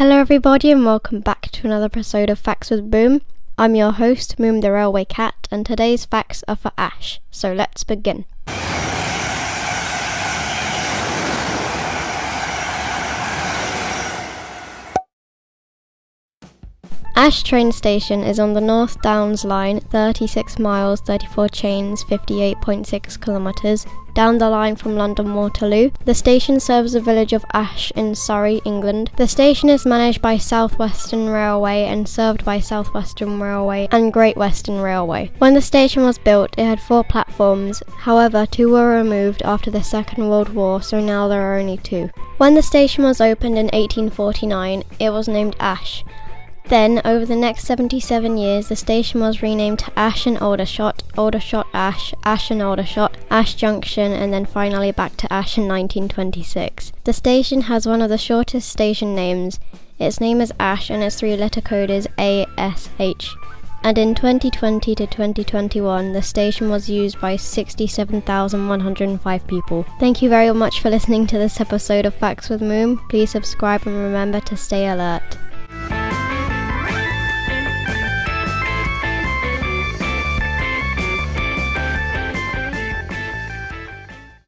Hello, everybody, and welcome back to another episode of Facts with Boom. I'm your host, Boom the Railway Cat, and today's facts are for Ash. So let's begin. Ash train station is on the North Downs line, 36 miles, 34 chains, 58.6 kilometres, down the line from London Waterloo. The station serves the village of Ash in Surrey, England. The station is managed by South Western Railway and served by South Western Railway and Great Western Railway. When the station was built, it had four platforms. However, two were removed after the Second World War, so now there are only two. When the station was opened in 1849, it was named Ash. Then, over the next 77 years, the station was renamed to Ash and Aldershot, Aldershot Ash, Ash and Aldershot, Ash Junction, and then finally back to Ash in 1926. The station has one of the shortest station names. Its name is Ash and its three letter code is ASH. And in 2020 to 2021, the station was used by 67,105 people. Thank you very much for listening to this episode of Facts with Boom. Please subscribe and remember to stay alert.